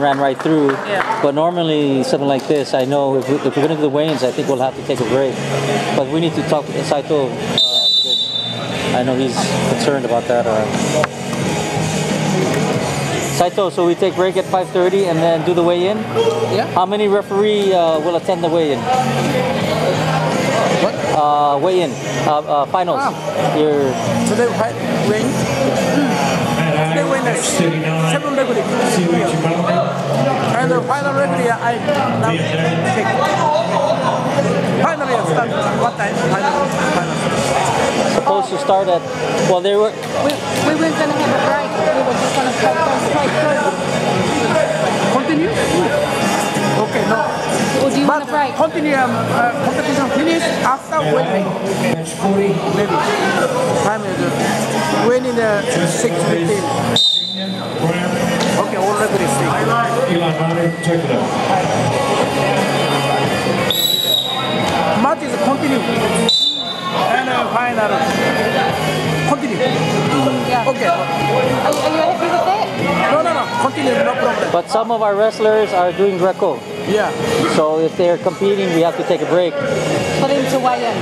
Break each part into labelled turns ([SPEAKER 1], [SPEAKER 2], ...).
[SPEAKER 1] ran right through.
[SPEAKER 2] Yeah.
[SPEAKER 1] But normally something like this, I know if, we, if we're gonna do the weigh-ins, I think we'll have to take a break. But we need to talk to Saito uh, because I know he's concerned about that. Uh. Saito, so we take break at 5:30 and then do the weigh-in.
[SPEAKER 2] Yeah.
[SPEAKER 1] How many referee uh, will attend the weigh-in?
[SPEAKER 2] What?
[SPEAKER 1] Uh, weigh-in, uh, uh, finals.
[SPEAKER 2] Ah.
[SPEAKER 1] Your
[SPEAKER 2] Today fight win. Today win is seven referee. And the final referee I now check. Finally start. What time? Final. Final.
[SPEAKER 1] supposed to start at well, they were
[SPEAKER 3] We, we weren't going to have a break. We were just going to go straight through.
[SPEAKER 2] Continue. Okay, no.
[SPEAKER 3] Or do you want
[SPEAKER 2] But
[SPEAKER 3] a break?
[SPEAKER 2] continue um, uh, competition finish after winning. Maybe. Time is uh, winning the six fifteen.
[SPEAKER 4] Eli Manning, check it out.
[SPEAKER 2] Match is continue. And uh, final. Continue.
[SPEAKER 3] Yeah.
[SPEAKER 2] Okay.
[SPEAKER 3] Are, are you happy with that?
[SPEAKER 2] No, no, no. Continue. No problem.
[SPEAKER 1] but some of our wrestlers are doing Greco.
[SPEAKER 2] Yeah.
[SPEAKER 1] So if they're competing, we have to take a break.
[SPEAKER 3] For them to weigh in.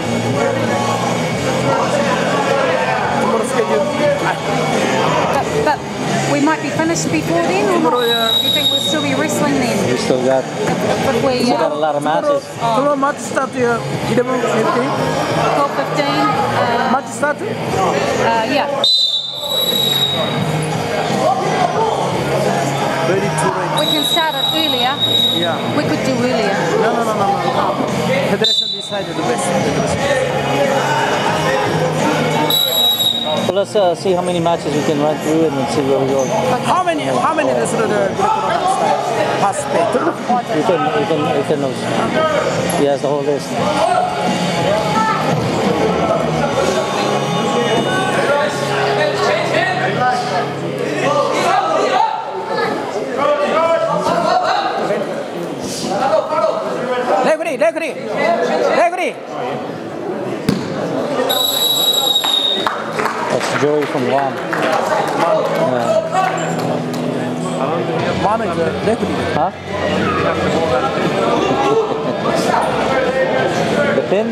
[SPEAKER 2] Tomorrow schedule.
[SPEAKER 3] But, but we might be finished before then, or
[SPEAKER 2] Tomorrow,
[SPEAKER 3] not?
[SPEAKER 2] yeah.
[SPEAKER 3] You think we'll still be wrestling then?
[SPEAKER 1] We still got
[SPEAKER 3] If we
[SPEAKER 1] we got a lot of
[SPEAKER 2] Tomorrow,
[SPEAKER 1] matches.
[SPEAKER 2] tomorrow match start uh, 11 15.
[SPEAKER 3] 12, 15, uh,
[SPEAKER 2] Match start.
[SPEAKER 3] uh, yeah.
[SPEAKER 2] Ready to ready.
[SPEAKER 3] We can start it earlier.
[SPEAKER 2] Yeah.
[SPEAKER 3] We could do earlier.
[SPEAKER 2] No, no, no, no, no. Federation decided the best.
[SPEAKER 1] So let's uh, see how many matches we can run through and then see where we go.
[SPEAKER 2] How many? How many wrestlers the Greco-Roman style participate?
[SPEAKER 1] Ethan, Ethan, Ethan knows. He has the whole list.
[SPEAKER 2] Referee, referee, referee.
[SPEAKER 1] Joey from Guam.
[SPEAKER 2] Man is a referee.
[SPEAKER 1] Huh? the pin?